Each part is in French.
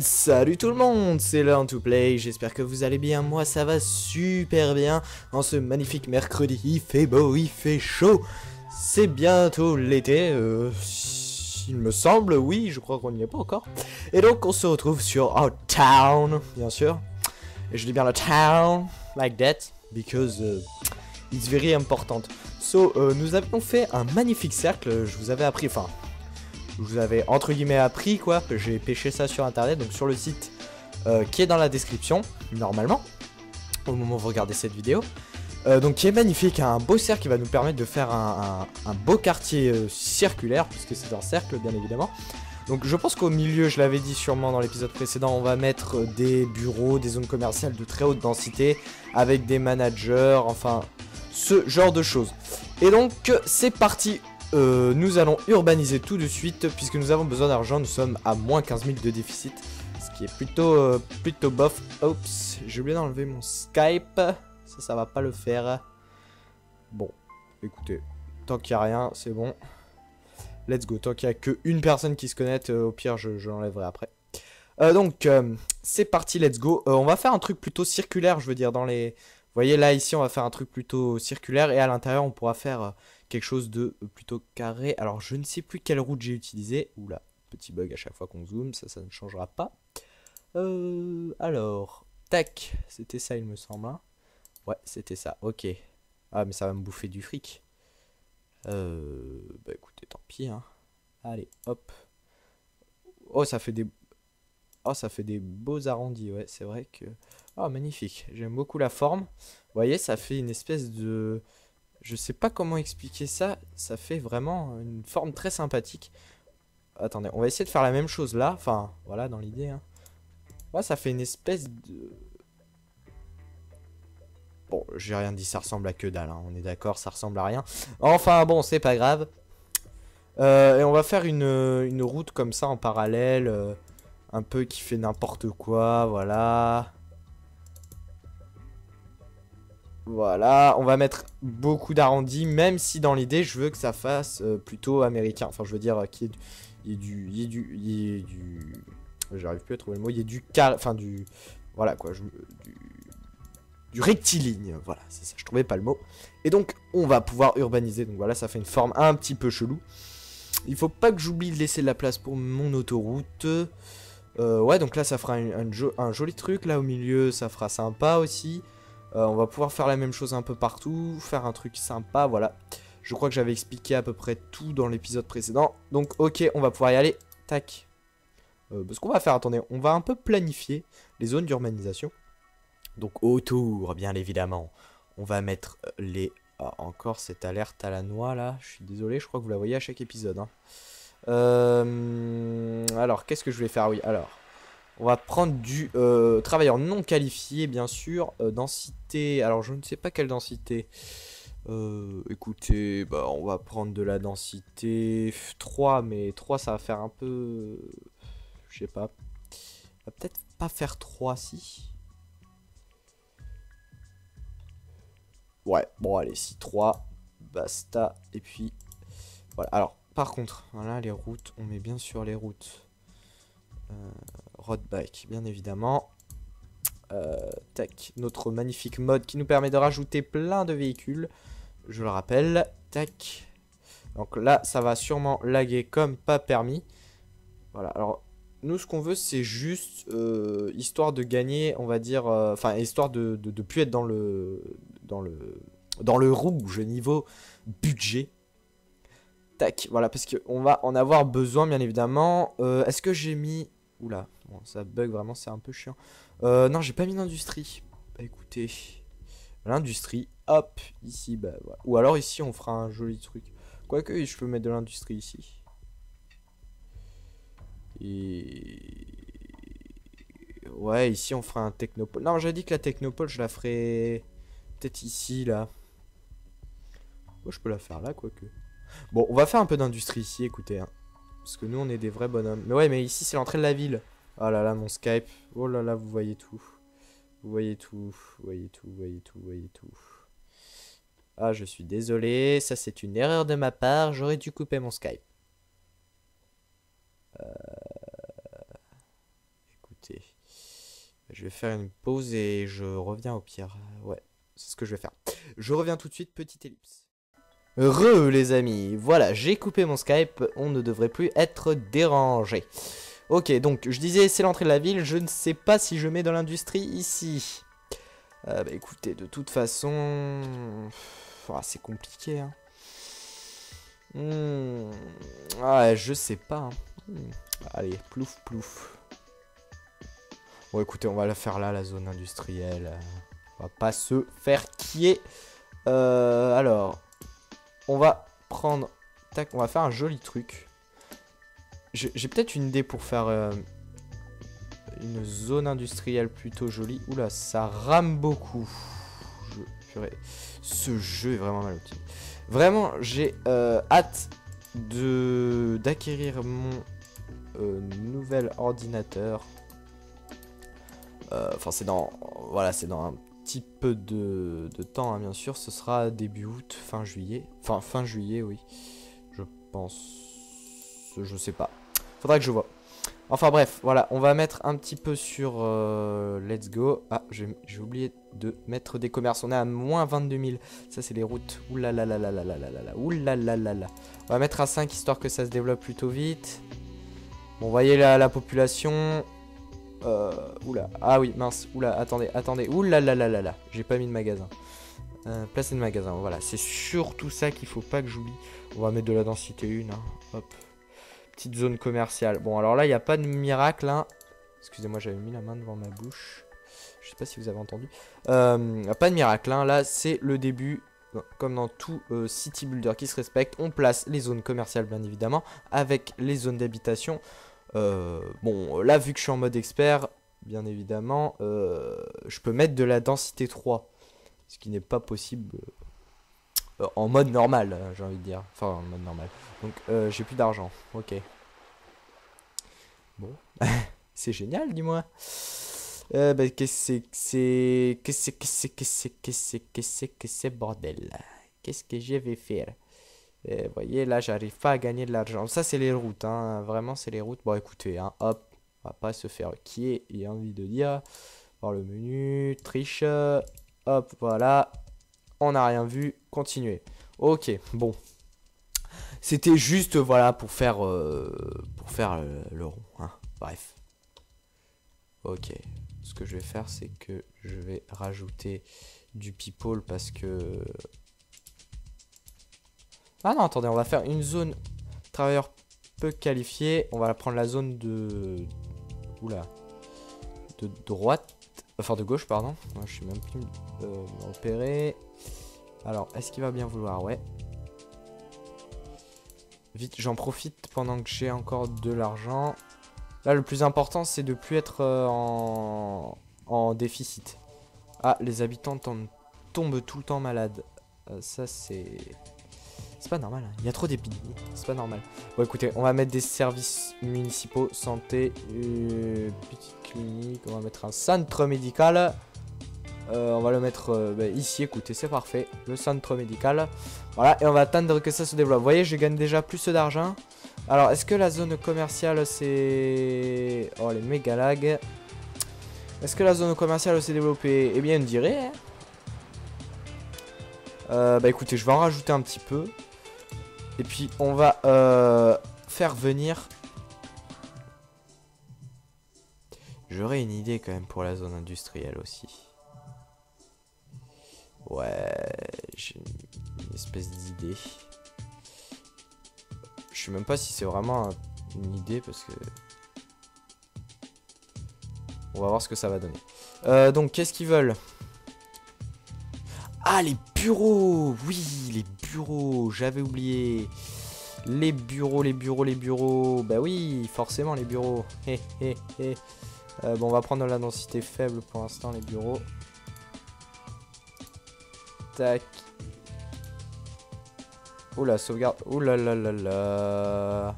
Salut tout le monde, c'est Learn to Play, j'espère que vous allez bien, moi ça va super bien en ce magnifique mercredi, il fait beau, il fait chaud, c'est bientôt l'été, euh, il me semble, oui, je crois qu'on n'y est pas encore, et donc on se retrouve sur our town, bien sûr, et je dis bien la town, like that, because uh, it's very important. So, euh, nous avions fait un magnifique cercle, je vous avais appris, enfin, je vous avais entre guillemets appris quoi, j'ai pêché ça sur internet, donc sur le site euh, qui est dans la description, normalement, au moment où vous regardez cette vidéo. Euh, donc qui est magnifique, un beau cercle qui va nous permettre de faire un, beau quartier euh, circulaire, puisque c'est un cercle bien évidemment. Donc je pense qu'au milieu, je l'avais dit sûrement dans l'épisode précédent, on va mettre des bureaux, des zones commerciales de très haute densité, avec des managers, enfin ce genre de choses. Et donc c'est parti euh, nous allons urbaniser tout de suite puisque nous avons besoin d'argent. Nous sommes à moins 15 000 de déficit. Ce qui est plutôt, euh, plutôt bof. Oups, j'ai oublié d'enlever mon Skype. Ça, ça va pas le faire. Bon, écoutez, tant qu'il n'y a rien, c'est bon. Let's go. Tant qu'il n'y a qu'une personne qui se connecte, euh, au pire, je, l'enlèverai après. donc, c'est parti, let's go. on va faire un truc plutôt circulaire, je veux dire, dans les... Vous voyez, là, ici, on va faire un truc plutôt circulaire. Et à l'intérieur, on pourra faire quelque chose de plutôt carré. Alors je ne sais plus quelle route j'ai utilisé. Oula, petit bug à chaque fois qu'on zoome, ça, ça ne changera pas. Euh, alors, tac, c'était ça il me semble. Hein. Ouais, c'était ça, ok. Ah mais ça va me bouffer du fric. Euh, bah écoutez, tant pis. Hein. Allez, hop. Oh, ça fait des... Oh, ça fait des beaux arrondis, ouais, c'est vrai que... Oh, magnifique, j'aime beaucoup la forme. Vous voyez, ça fait une espèce de... Je sais pas comment expliquer ça. Ça fait vraiment une forme très sympathique. Attendez, on va essayer de faire la même chose là. Enfin, voilà, dans l'idée. Hein. ça fait une espèce de... Bon, j'ai rien dit, ça ressemble à que dalle. Hein. On est d'accord, ça ressemble à rien. Enfin, bon, c'est pas grave. Euh, et on va faire une, une, route comme ça en parallèle. Euh, un peu qui fait n'importe quoi, voilà. Voilà, on va mettre beaucoup d'arrondis, même si dans l'idée, je veux que ça fasse euh, plutôt américain. Enfin, je veux dire qu'il y ait du... Il y du... J'arrive plus à trouver le mot. Il y ait du. Enfin, du... Voilà, quoi. du... du rectiligne. Voilà, c'est ça. Je trouvais pas le mot. Et donc, on va pouvoir urbaniser. Donc voilà, ça fait une forme un petit peu chelou. Il faut pas que j'oublie de laisser de la place pour mon autoroute. Euh, ouais, donc là, ça fera un joli truc. Là, au milieu, ça fera sympa aussi. Euh, on va pouvoir faire la même chose un peu partout, faire un truc sympa, voilà. Je crois que j'avais expliqué à peu près tout dans l'épisode précédent. Donc ok, on va pouvoir y aller. Tac. Euh, ce qu'on va faire, attendez, on va un peu planifier les zones d'urbanisation. Donc autour, bien évidemment, on va mettre euh, les... Ah, encore cette alerte à la noix là, je suis désolé, je crois que vous la voyez à chaque épisode. Hein. Alors, qu'est-ce que je vais faire? Oui, alors, on va prendre du euh, travailleur non qualifié, bien sûr. Euh, densité, alors je ne sais pas quelle densité. Euh, écoutez, bah, on va prendre de la densité 3, mais 3 ça va faire un peu... Je sais pas. On va peut-être pas faire 3 si. Ouais, bon allez, si 3, basta. Et puis, voilà. Alors, par contre, voilà les routes, on met bien sur les routes. Euh, road bike, bien évidemment. Euh, tac, notre magnifique mode qui nous permet de rajouter plein de véhicules. Je le rappelle. Tac. Donc là, ça va sûrement laguer comme pas permis. Voilà, alors nous ce qu'on veut c'est juste euh, histoire de gagner, on va dire, enfin histoire de, de, plus être dans le, dans le, dans le rouge niveau budget. Tac, voilà, parce qu'on va en avoir besoin bien évidemment. Est-ce que j'ai mis Oula, bon, ça bug vraiment, c'est un peu chiant. Euh, non, j'ai pas mis d'industrie. Bah écoutez, l'industrie, hop, ici, bah voilà. Ou alors ici, on fera un joli truc. Quoique, je peux mettre de l'industrie ici. Et... Ouais, ici, on fera un technopole. Non, j'avais dit que la technopole, je la ferai peut-être ici, là. Moi, je peux la faire là, quoique. Bon, on va faire un peu d'industrie ici, écoutez. Hein. Parce que nous, on est des vrais bonhommes. Mais ouais, mais ici, c'est l'entrée de la ville. Oh là là, mon Skype. Oh là là, vous voyez tout. Vous voyez tout. Vous voyez tout, vous voyez tout, vous voyez tout. Ah, je suis désolé. Ça, c'est une erreur de ma part. J'aurais dû couper mon Skype. Euh... je vais faire une pause et je reviens au pire. Ouais, c'est ce que je vais faire. Je reviens tout de suite, petite ellipse. Re les amis, voilà, j'ai coupé mon Skype, on ne devrait plus être dérangé. Ok, donc je disais c'est l'entrée de la ville, je ne sais pas si je mets dans l'industrie ici. Euh, bah écoutez, de toute façon... Ah, c'est compliqué, hein. Hmm. Ouais, je sais pas. Hein. Hmm. Allez, plouf plouf. Bon, écoutez, on va la faire là, la zone industrielle. On va pas se faire quier. Euh, alors, on va prendre... Tac, on va faire un joli truc. J'ai peut-être une idée pour faire euh, une zone industrielle plutôt jolie. Oula, ça rame beaucoup. Ce jeu est vraiment mal optimisé. Vraiment, j'ai euh, hâte de d'acquérir mon euh, nouvel ordinateur. Enfin, c'est dans voilà, c'est dans un petit peu de, temps, hein, bien sûr. Ce sera début août, fin juillet. Enfin, fin juillet, oui. Je pense. Je sais pas. Faudra que je vois. Enfin bref, voilà, on va mettre un petit peu sur euh, Let's Go. Ah, j'ai oublié de mettre des commerces. On est à moins 22 000. Ça, c'est les routes. Ouh On va mettre à 5 histoire que ça se développe plutôt vite. Bon, voyez la, la population. Euh, oula. Ah oui, mince. Oula, attendez, attendez. Oula là là là là. J'ai pas mis de magasin. Euh, placer de magasin, voilà. C'est surtout ça qu'il faut pas que j'oublie. On va mettre de la densité 1. Hein. Hop. Petite zone commerciale. Bon, alors là, il n'y a pas de miracle. Hein. Excusez-moi, j'avais mis la main devant ma bouche. Je sais pas si vous avez entendu. Euh, pas de miracle. Hein. Là, c'est le début. Comme dans tout euh, city builder qui se respecte, on place les zones commerciales, bien évidemment, avec les zones d'habitation. Euh, bon, là, vu que je suis en mode expert, bien évidemment, je peux mettre de la densité 3. Ce qui n'est pas possible euh, en mode normal, euh, j'ai envie de dire. Enfin, en mode normal. Donc, euh, j'ai plus d'argent. Ok. Bon. c'est génial, dis-moi. Bah, qu'est-ce que c'est Qu'est-ce que c'est Qu'est-ce que c'est Qu'est-ce que c'est que c'est bordel Qu'est-ce que je vais faire? Vous voyez, là, j'arrive pas à gagner de l'argent. Ça, c'est les routes, hein. Vraiment, c'est les routes. Bon, écoutez, hein, hop. On va pas se faire qui est, envie de dire. Voir le menu, triche. Hop, voilà on n'a rien vu, continuez. Ok, bon. C'était juste, voilà, pour faire, euh, pour faire le, rond. Hein. Bref. Ok. Ce que je vais faire, c'est que je vais rajouter du people parce que... Ah non, attendez, on va faire une zone travailleur peu qualifié. On va prendre la zone de... Oula. De droite. Enfin, de gauche, pardon. je suis même plus euh, repéré. Alors, est-ce qu'il va bien vouloir? Ouais. Vite, j'en profite pendant que j'ai encore de l'argent. Là, le plus important, c'est de plus être euh, en... en déficit. Ah, les habitants tombent tout le temps malades. Euh, ça, c'est... C'est pas normal, hein. il y a trop d'épidémies, c'est pas normal. Bon écoutez, on va mettre des services municipaux, santé, euh, petite clinique, on va mettre un centre médical. Euh, on va le mettre euh, bah, ici, écoutez, c'est parfait. Le centre médical. Voilà, et on va attendre que ça se développe. Vous voyez, je gagne déjà plus d'argent. Alors, est-ce que la zone commerciale, c'est... Oh, les méga lag. Est-ce que la zone commerciale s'est développée? Eh bien, on dirait. Hein. Bah écoutez, je vais en rajouter un petit peu. Et puis, on va faire venir... J'aurais une idée quand même pour la zone industrielle aussi. Ouais, j'ai une espèce d'idée. Je sais même pas si c'est vraiment une idée parce que... On va voir ce que ça va donner. Euh, donc, qu'est-ce qu'ils veulent? Ah, les bureaux Oui, les J'avais oublié. Les bureaux, les bureaux, les bureaux. Bah oui, forcément, les bureaux. Hé. bon, on va prendre la densité faible pour l'instant, les bureaux. Tac. Oula, sauvegarde. Oula là là là.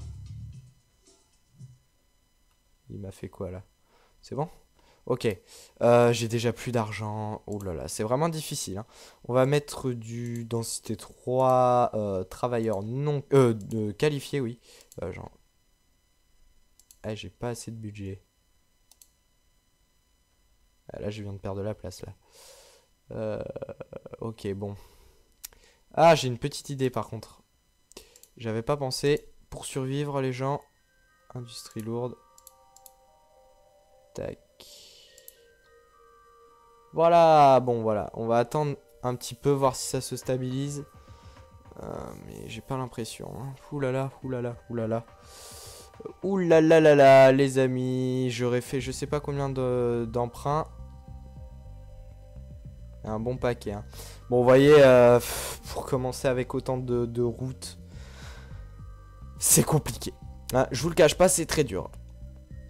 Il m'a fait quoi là? C'est bon? Ok. Euh, j'ai déjà plus d'argent. Oh là là, c'est vraiment difficile. Hein. On va mettre du densité 3 euh, travailleurs non... Euh, de qualifiés, oui. Genre... Eh, j'ai pas assez de budget. là, je viens de perdre la place, là. Ok, bon. Ah, j'ai une petite idée, par contre. J'avais pas pensé. Pour survivre, les gens... Industrie lourde. Tac. Voilà, bon, voilà. On va attendre un petit peu, voir si ça se stabilise. Euh, mais j'ai pas l'impression. Hein. Oulala, oulala, oulala. Oulala, là là, les amis. J'aurais fait je sais pas combien d'emprunts. un bon paquet. Hein. Bon, vous voyez, euh, pour commencer avec autant de, routes, c'est compliqué. Hein, je vous le cache pas, c'est très dur.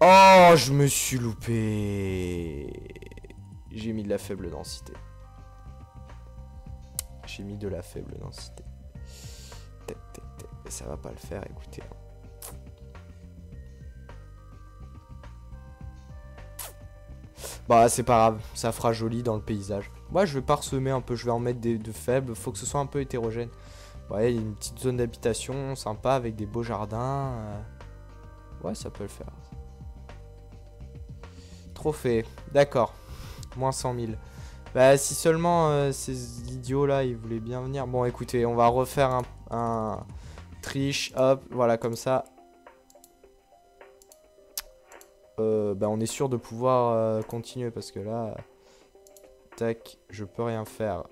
Oh, je me suis loupé. J'ai mis de la faible densité. J'ai mis de la faible densité. Ça va pas le faire, écoutez. Bah c'est pas grave, ça fera joli dans le paysage. Moi je vais parsemer un peu, je vais en mettre des, de faibles, faut que ce soit un peu hétérogène. Ouais, il y a une petite zone d'habitation sympa avec des beaux jardins. Euh. Ouais, ça peut le faire. Trophée, d'accord. Moins 100 000. Bah si seulement euh, ces idiots là, ils voulaient bien venir. Bon écoutez, on va refaire un, un triche, hop, voilà comme ça. Euh, bah, on est sûr de pouvoir euh, continuer parce que là, tac, je peux rien faire.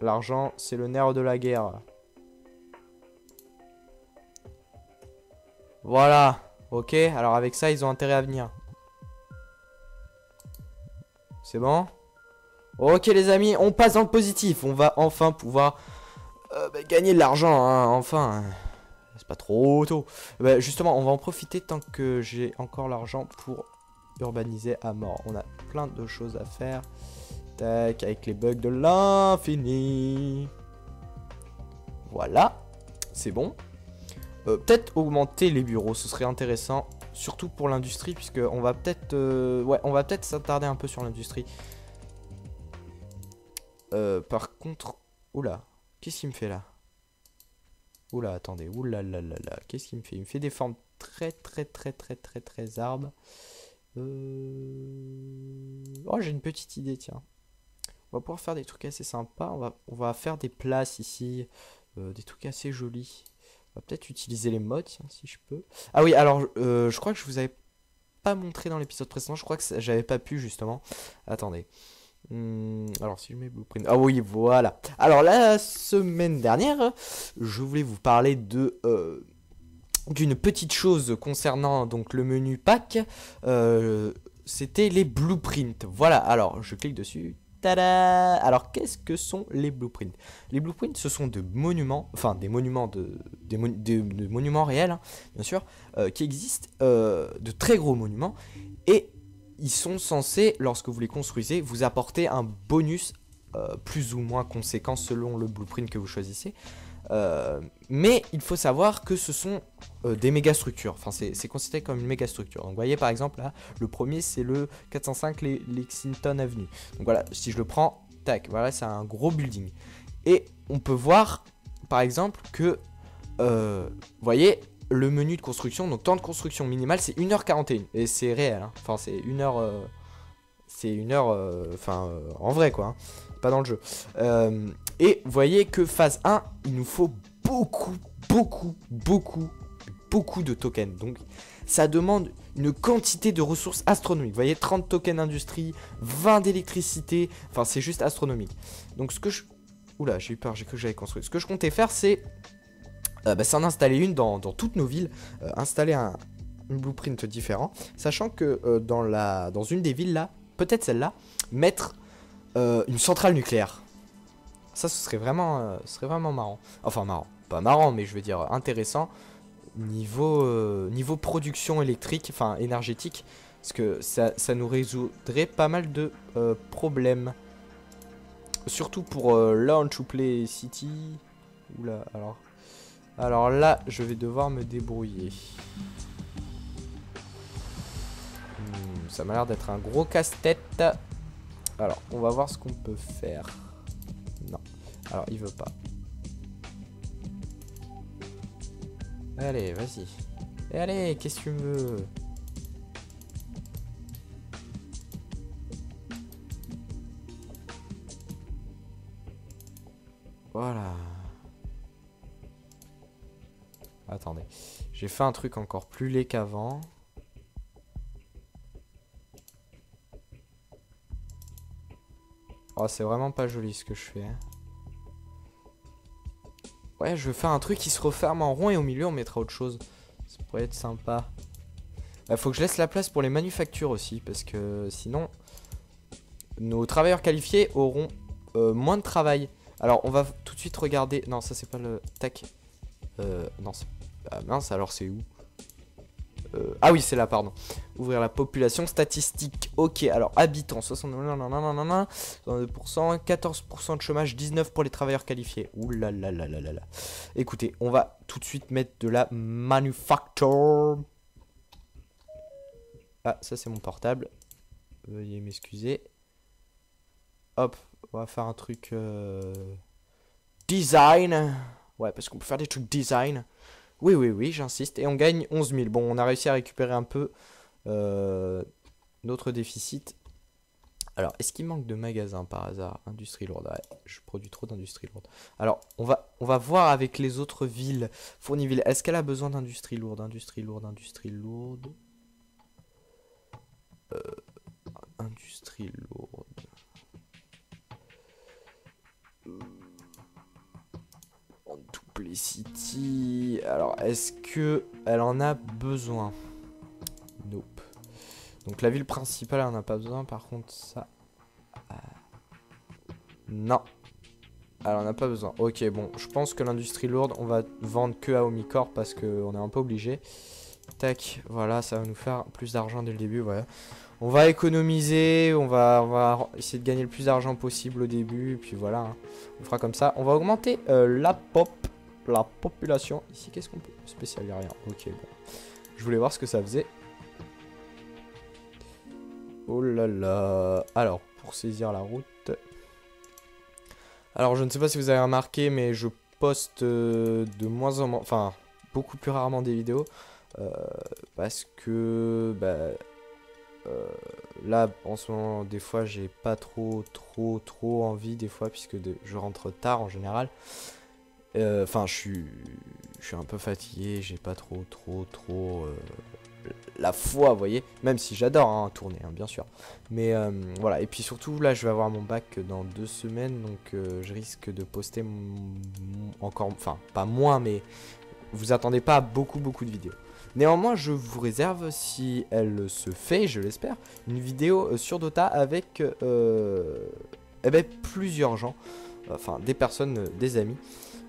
L'argent, c'est le nerf de la guerre. Voilà, ok, alors avec ça, ils ont intérêt à venir. C'est bon Ok les amis, on passe dans le positif. On va enfin pouvoir euh, bah, gagner de l'argent, hein, enfin c'est pas trop tôt. Bah, justement, on va en profiter tant que j'ai encore l'argent pour urbaniser à mort. On a plein de choses à faire. Tac, avec les bugs de l'infini. Voilà, c'est bon. Euh, peut-être augmenter les bureaux, ce serait intéressant. Surtout pour l'industrie, puisque on va peut-être... Euh, ouais, on va peut-être s'attarder un peu sur l'industrie. Euh, par contre... Oula, qu'est-ce qu'il me fait là? Oula, attendez. Oula là là là. Qu'est-ce qu'il me fait? Il me fait des formes très très très très très très arbres. Euh, oh, j'ai une petite idée, tiens. On va pouvoir faire des trucs assez sympas. On va, on va faire des places ici. Euh, des trucs assez jolis. Va peut-être utiliser les modes, si je peux. Ah oui, alors, euh, je crois que je vous avais pas montré dans l'épisode précédent. Je crois que j'avais pas pu, justement. Attendez. Hmm, alors si je mets blueprint. Ah oui, voilà. Alors la semaine dernière, je voulais vous parler de euh, d'une petite chose concernant donc le menu pack. Euh, c'était les blueprints. Voilà. Alors je clique dessus. Tada Alors qu'est-ce que sont les blueprints? Les blueprints, ce sont des monuments, enfin des monuments de monuments réels, hein, bien sûr, euh, qui existent, de très gros monuments et ils sont censés, lorsque vous les construisez, vous apporter un bonus euh, plus ou moins conséquent selon le blueprint que vous choisissez. Euh, mais il faut savoir que ce sont euh, des méga structures. Enfin, c'est considéré comme une méga structure. Donc, vous voyez par exemple là, le premier c'est le 405 Lexington Avenue. Donc voilà, si je le prends, tac, voilà, c'est un gros building. Et on peut voir par exemple que, vous voyez, le menu de construction. Donc temps de construction minimal c'est 1h41. Et c'est réel. Hein. Enfin c'est 1 heure... Euh, c'est une heure... Euh, enfin euh, en vrai quoi. Hein. Pas dans le jeu. Et vous voyez que phase 1, il nous faut beaucoup, beaucoup, beaucoup, beaucoup de tokens. Donc ça demande une quantité de ressources astronomiques. Vous voyez 30 tokens d'industrie, 20 d'électricité. Enfin c'est juste astronomique. Donc ce que je... Oula j'ai eu peur, j'ai cru que j'avais construit. Ce que je comptais faire c'est euh, bah, c'est en installer une dans, toutes nos villes, euh, installer un, blueprint différent, sachant que euh, dans, la, dans une des villes là, peut-être celle-là, mettre une centrale nucléaire. Ça, ce serait vraiment, serait vraiment marrant. Enfin, marrant. Pas marrant, mais je veux dire intéressant. Niveau, niveau production électrique, enfin énergétique. Parce que ça, ça, nous résoudrait pas mal de problèmes. Surtout pour Launch City. Oula, alors. Alors là, je vais devoir me débrouiller. Hmm, ça m'a l'air d'être un gros casse-tête. Alors, on va voir ce qu'on peut faire. Alors, il veut pas. Allez, vas-y. Eh, allez, qu'est-ce que tu veux? Voilà. Attendez. J'ai fait un truc encore plus laid qu'avant. Oh, c'est vraiment pas joli ce que je fais. Hein. Ouais, je vais faire un truc qui se referme en rond et au milieu on mettra autre chose. Ça pourrait être sympa. Bah, faut que je laisse la place pour les manufactures aussi parce que sinon nos travailleurs qualifiés auront euh, moins de travail. Alors on va tout de suite regarder. Non, ça c'est pas le. Tac. Euh, non, ah, mince, alors c'est où? Euh, Ah oui, c'est là, pardon. Ouvrir la population statistique. Ok, alors habitants 62%, 14% de chômage, 19 pour les travailleurs qualifiés. Ouh là là là là là là. Écoutez, on va tout de suite mettre de la manufacture. Ah, ça c'est mon portable. Veuillez m'excuser. Hop, on va faire un truc euh, design. Ouais, parce qu'on peut faire des trucs design. Oui, oui, oui, j'insiste. Et on gagne 11 000. Bon, on a réussi à récupérer un peu euh, notre déficit. Alors, est-ce qu'il manque de magasins par hasard? Industrie lourde. Ouais, je produis trop d'industrie lourde. Alors, on va, on va voir avec les autres villes. Fourniville, est-ce qu'elle a besoin d'industrie lourde? Industrie lourde, industrie lourde. Euh, industrie lourde. City. Alors, est-ce que elle en a besoin? Nope. Donc la ville principale, elle en a pas besoin. Par contre, ça... Euh, non. Elle en a pas besoin. Ok, bon. Je pense que l'industrie lourde, on va vendre que à Omicorp parce qu'on est un peu obligé. Tac, voilà, ça va nous faire plus d'argent dès le début, voilà. On va économiser, on va, on va essayer de gagner le plus d'argent possible au début, et puis voilà, hein. on fera comme ça. On va augmenter euh, la pop la population. Ici, qu'est-ce qu'on peut Spécial, rien. Ok, bon. Je voulais voir ce que ça faisait. Oh là là. Alors, pour saisir la route. Alors, je ne sais pas si vous avez remarqué, mais je poste euh, de moins en moins... Enfin, beaucoup plus rarement des vidéos. Euh, parce que... Bah, euh, là, en ce moment, des fois, j'ai pas trop, trop, trop envie, des fois, puisque je rentre tard en général. Euh, enfin, je suis, un peu fatigué, j'ai pas trop, trop, trop euh, la foi, vous voyez. Même si j'adore hein, tourner, hein, bien sûr. Mais euh, voilà, et puis surtout, là, je vais avoir mon bac dans deux semaines, donc je risque de poster encore, enfin, pas moins, mais vous attendez pas beaucoup, beaucoup de vidéos. Néanmoins, je vous réserve, si elle se fait, je l'espère, une vidéo sur Dota avec eh ben, plusieurs gens, enfin des personnes, des amis.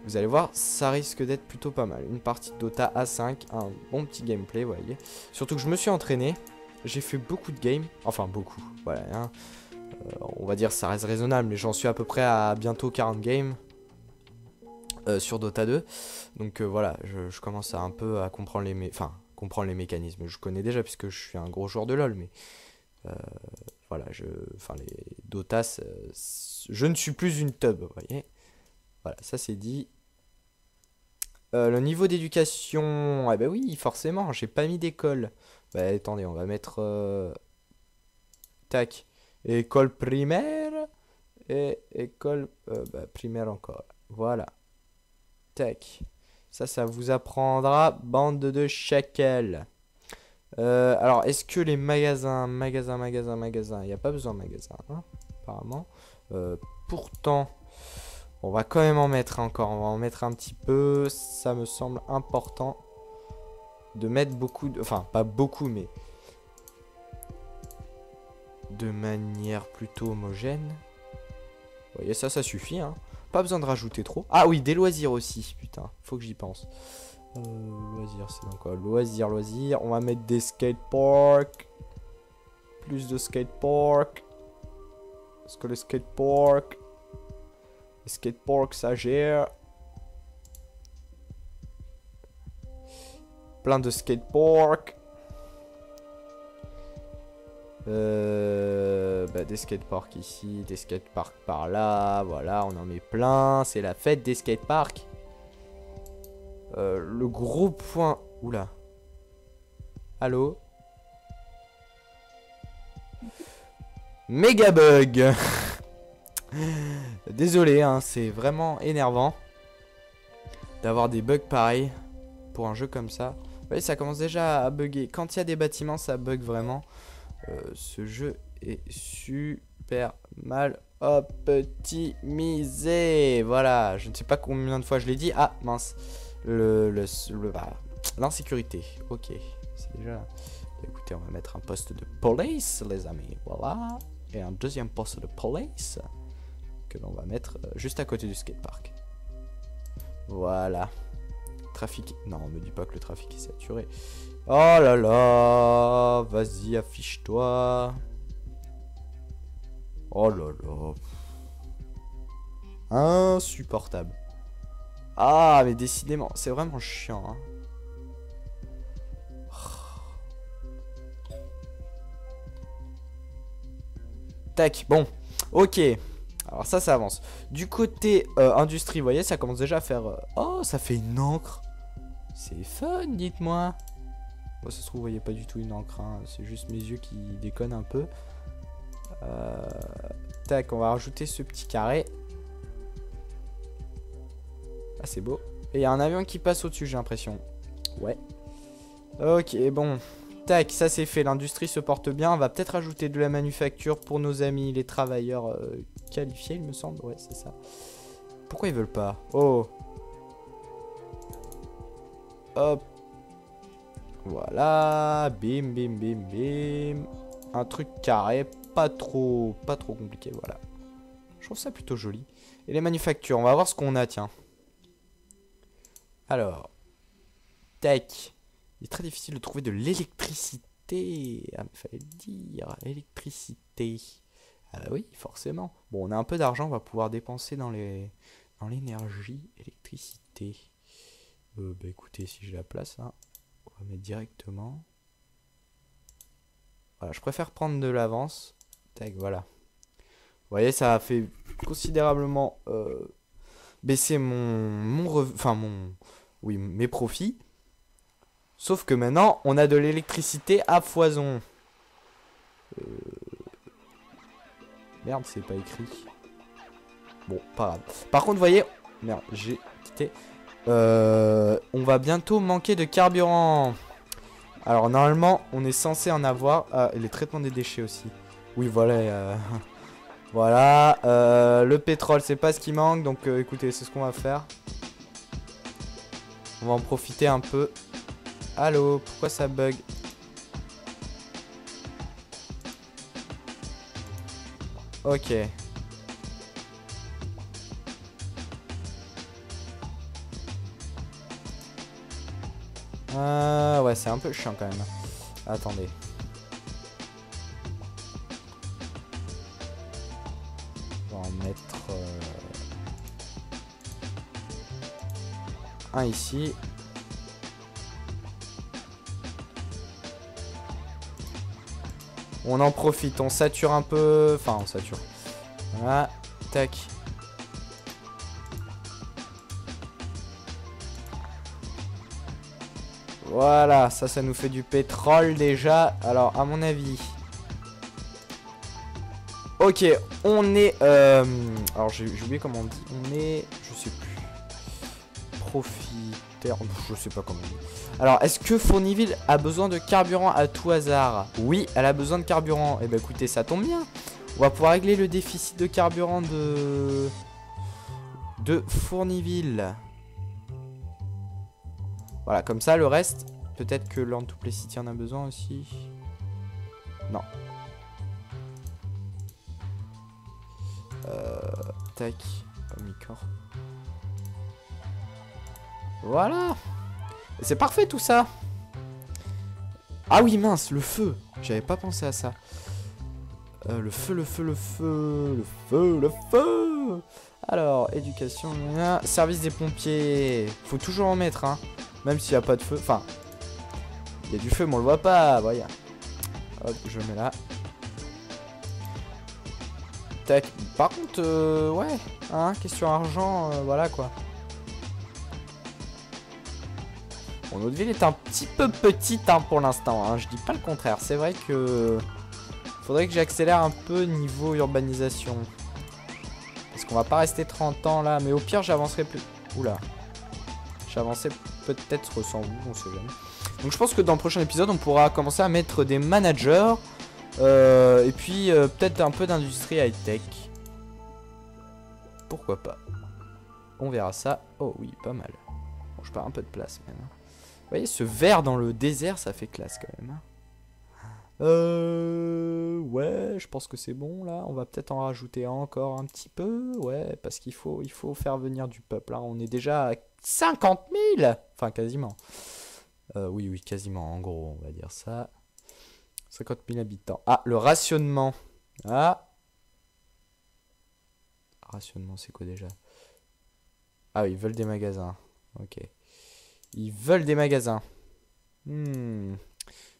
Vous allez voir, ça risque d'être plutôt pas mal. Une partie de Dota A5, un bon petit gameplay, vous voyez. Surtout que je me suis entraîné. J'ai fait beaucoup de games. Enfin, beaucoup. Voilà. Hein. Euh, on va dire ça reste raisonnable, mais j'en suis à peu près à bientôt 40 games. Euh, sur Dota 2. Donc euh, voilà, je, commence à un peu à comprendre les, enfin, comprendre les mécanismes. Je connais déjà puisque je suis un gros joueur de LoL, mais voilà, je, enfin les Dota, je ne suis plus une tub, vous voyez. Voilà, ça c'est dit. Euh, le niveau d'éducation, eh ben oui, forcément, j'ai pas mis d'école. Bah attendez, on va mettre... Euh, tac. École primaire et école euh, bah, primaire encore. Voilà. Tac. Ça, ça vous apprendra bande de shekels. alors, est-ce que les magasins, magasins, magasins, magasins, il a pas besoin de magasins, hein, apparemment. pourtant, on va quand même en mettre encore. On va en mettre un petit peu. Ça me semble important de mettre beaucoup de... Enfin, pas beaucoup, mais... De manière plutôt homogène. Vous voyez, ça, ça suffit. Hein. Pas besoin de rajouter trop. Ah oui, des loisirs aussi. Putain, faut que j'y pense. Euh, loisirs, c'est dans quoi? Loisirs, loisirs. On va mettre des skateparks. Plus de skateparks. Est-ce que le skatepark skatepark, ça gère. Plein de skateparks. Euh, bah, des skateparks ici, des skateparks par là, voilà, on en met plein, c'est la fête des skateparks. Euh, le gros point... Oula. Allô? Méga bug Désolé, hein, c'est vraiment énervant d'avoir des bugs pareils pour un jeu comme ça. Vous voyez, ça commence déjà à bugger. Quand il y a des bâtiments, ça bug vraiment. Euh, ce jeu est super mal optimisé. Voilà, je ne sais pas combien de fois je l'ai dit. Ah, mince. Le, le, bah, l'insécurité. ok, c'est déjà... Écoutez, on va mettre un poste de police, les amis. Voilà. Et un deuxième poste de police que l'on va mettre euh, juste à côté du skatepark. Voilà. Trafic. Non, on me dit pas que le trafic est saturé. Oh là là. Vas-y, affiche-toi. Oh là là. Insupportable. Ah, mais décidément, c'est vraiment chiant. Hein. Tac, bon. Ok. Alors ça, ça avance. Du côté euh, industrie, vous voyez, ça commence déjà à faire... Euh, oh, ça fait une encre. C'est fun, dites-moi. Bon, ça se trouve, vous voyez pas du tout une encre. Hein. C'est juste mes yeux qui déconnent un peu. Euh, tac, on va rajouter ce petit carré. Ah, c'est beau. Et il y a un avion qui passe au-dessus, j'ai l'impression. Ouais. Ok, bon. Tac, ça c'est fait. L'industrie se porte bien. On va peut-être ajouter de la manufacture pour nos amis, les travailleurs euh, qualifiés, il me semble. Ouais, c'est ça. Pourquoi ils veulent pas? Oh Hop Voilà Bim, bim, bim, bim Un truc carré, pas trop, pas trop compliqué, voilà. Je trouve ça plutôt joli. Et les manufactures, on va voir ce qu'on a, tiens. Alors. Tac. Il est très difficile de trouver de l'électricité. Ah, fallait dire. Électricité. Ah bah oui, forcément. Bon, on a un peu d'argent, on va pouvoir dépenser dans les dans l'énergie, électricité. Euh, bah écoutez, si j'ai la place, hein, on va mettre directement. Voilà, je préfère prendre de l'avance. Tac, voilà. Vous voyez, ça a fait considérablement euh, baisser mon, mon enfin mon, oui, mes profits. Sauf que maintenant, on a de l'électricité à foison. Euh, merde, c'est pas écrit. Bon, pas grave. Par contre, vous voyez... Merde, j'ai quitté. Euh, on va bientôt manquer de carburant. Alors, normalement, on est censé en avoir... Ah, et les traitements des déchets aussi. Oui, voilà. Euh, voilà. le pétrole, c'est pas ce qui manque. Donc, écoutez, c'est ce qu'on va faire. On va en profiter un peu. Allô, pourquoi ça bug Ok. Euh, ouais, c'est un peu chiant quand même. Attendez. On va en mettre... Euh, un ici. On en profite, on sature un peu. Enfin, on sature. Voilà, tac. Voilà, ça, ça nous fait du pétrole déjà. Alors, à mon avis... Ok, on est... Euh, alors, j'ai oublié comment on dit. On est... Je sais plus. Profiteur... Je sais pas comment on. Alors, est-ce que Fourniville a besoin de carburant à tout hasard? Oui, elle a besoin de carburant. Eh ben écoutez, ça tombe bien. On va pouvoir régler le déficit de carburant de... De Fourniville. Voilà, comme ça, le reste... Peut-être que Land to City en a besoin aussi. Non. Euh, tac. Omnicorp. Voilà c'est parfait tout ça. Ah oui, mince, le feu. J'avais pas pensé à ça. Euh, le feu, le feu, le feu, le feu, le feu. Alors, éducation, service des pompiers. Faut toujours en mettre, hein. Même s'il n'y a pas de feu. Enfin, il y a du feu, mais on le voit pas. Voyez. Hop, je mets là. Tac. Par contre, euh, ouais. Hein, question argent, euh, voilà quoi. Bon, notre ville est un petit peu petite hein, pour l'instant, hein. je dis pas le contraire. C'est vrai que faudrait que j'accélère un peu niveau urbanisation. qu'on va pas rester 30 ans là. Mais au pire, j'avancerai plus. Oula. J'avancerai peut-être sans vous, on sait jamais. Donc je pense que dans le prochain épisode, on pourra commencer à mettre des managers. Euh, et puis euh, peut-être un peu d'industrie high-tech. Pourquoi pas On verra ça. Oh oui, pas mal. Bon, je perds un peu de place même. Vous voyez, ce vert dans le désert, ça fait classe quand même. Hein. Euh... Ouais, je pense que c'est bon là. On va peut-être en rajouter encore un petit peu. Ouais, parce qu'il faut, il faut faire venir du peuple. Hein. on est déjà à 50 000 Enfin, quasiment. Euh, oui, oui, quasiment. En gros, on va dire ça. 50 000 habitants. Ah, le rationnement. Ah. Rationnement, c'est quoi déjà? Ah ils veulent des magasins. Ok. Ils veulent des magasins. Hmm.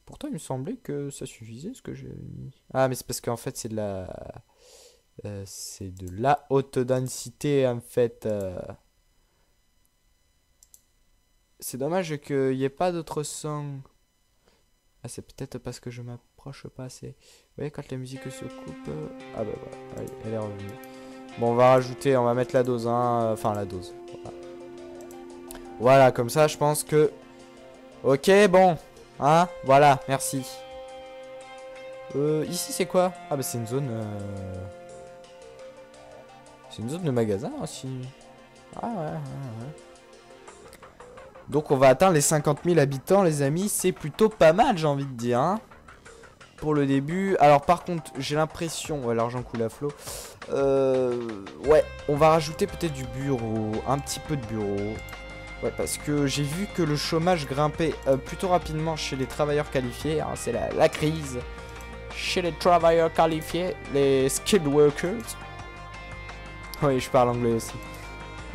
Pourtant, il me semblait que ça suffisait ce que j'ai mis. Ah, mais c'est parce qu'en fait, c'est de la... Euh, c'est de la haute densité, en fait. Euh. C'est dommage qu'il n'y ait pas d'autres sons. Ah, c'est peut-être parce que je m'approche pas assez. Vous voyez, quand la musique se coupe... Euh, ah bah voilà, elle est revenue. Bon, on va rajouter, on va mettre la dose, hein. Enfin, la dose. Voilà. Voilà, comme ça, je pense que... Ok, bon. Hein Voilà, merci. Euh, ici c'est quoi? Ah bah c'est une zone... Euh... C'est une zone de magasin aussi. Ah ouais, ouais, ouais. Donc on va atteindre les 50 000 habitants les amis. C'est plutôt pas mal j'ai envie de dire. Hein pour le début. Alors par contre j'ai l'impression... Ouais l'argent coule à flot. Euh, ouais, on va rajouter peut-être du bureau. Un petit peu de bureau. Ouais, parce que j'ai vu que le chômage grimpait euh, plutôt rapidement chez les travailleurs qualifiés. C'est la, crise. Chez les travailleurs qualifiés, les skilled workers. Oui, je parle anglais aussi.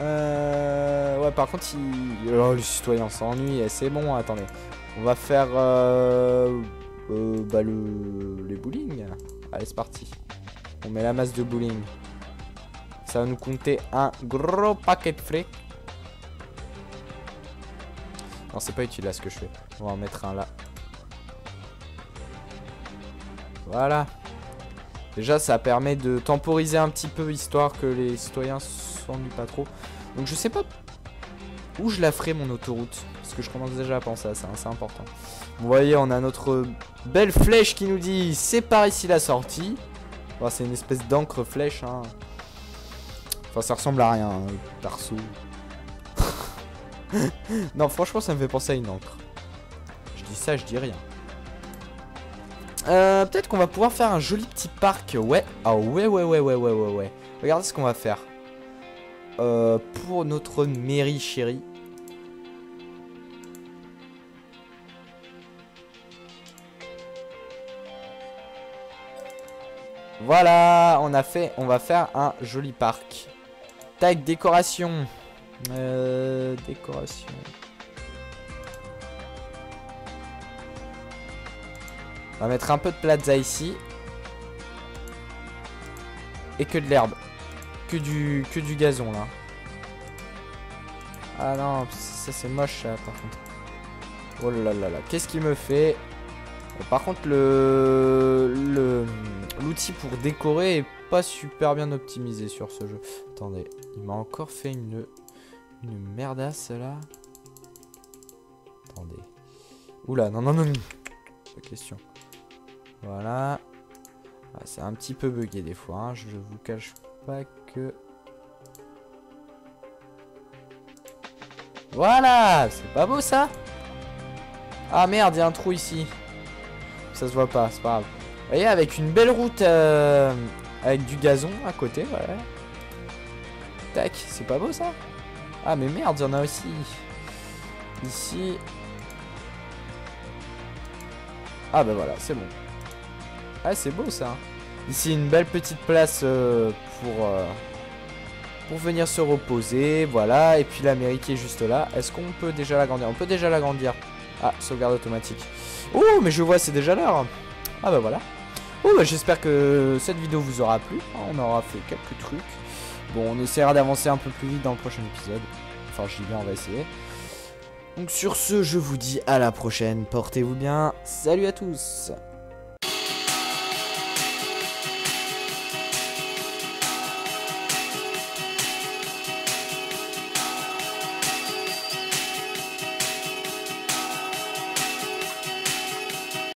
Euh, ouais, par contre, il... oh, les citoyens s'ennuient. C'est bon, attendez. On va faire euh, euh, bah, le... les bowling. Allez, c'est parti. On met la masse de bowling. Ça va nous compter un gros paquet de fric. Non, c'est pas utile là ce que je fais. On va en mettre un là. Voilà. Déjà, ça permet de temporiser un petit peu, histoire que les citoyens s'ennuient pas trop. Donc je sais pas où je la ferai mon autoroute. Parce que je commence déjà à penser à ça, hein, c'est important. Vous voyez, on a notre belle flèche qui nous dit c'est par ici la sortie. c'est une espèce d'encre flèche. Hein. Enfin, ça ressemble à rien, hein, perso. non, franchement, ça me fait penser à une encre. Je dis ça, je dis rien. Euh, Peut-être qu'on va pouvoir faire un joli petit parc. Ouais. Ah ouais, ouais, ouais, ouais, ouais, ouais, ouais. Regardez ce qu'on va faire. Euh, pour notre mairie chérie. Voilà, on a fait, on va faire un joli parc. Tac, décoration. Euh, décoration. On va mettre un peu de plaza ici. Et que de l'herbe. Que du, que du gazon là. Ah non, ça c'est moche ça par contre. Oh là là là, qu'est-ce qu'il me fait? Par contre le l'outil pour décorer est pas super bien optimisé sur ce jeu. Attendez, il m'a encore fait une une merdasse là. Attendez. Oula, non, non, non. Pas question. Voilà. Ah, c'est un petit peu bugué des fois. Hein. Je vous cache pas que... Voilà C'est pas beau ça? Ah merde, il y a un trou ici. Ça se voit pas, c'est pas grave. Vous voyez, avec une belle route euh, avec du gazon à côté, voilà. Tac, c'est pas beau ça? Ah mais merde, il y en a aussi. Ici. Ah bah voilà, c'est bon. Ah c'est beau ça. Ici une belle petite place euh, pour, euh, pour venir se reposer. Voilà, et puis la mairie qui est juste là. Est-ce qu'on peut déjà l'agrandir On peut déjà l'agrandir. Ah, sauvegarde automatique. Oh, mais je vois, c'est déjà l'heure. Ah bah voilà. Oh, bah j'espère que cette vidéo vous aura plu. On aura fait quelques trucs. Bon, on essaiera d'avancer un peu plus vite dans le prochain épisode. Enfin, je dis bien, on va essayer. Donc sur ce, je vous dis à la prochaine. Portez-vous bien. Salut à tous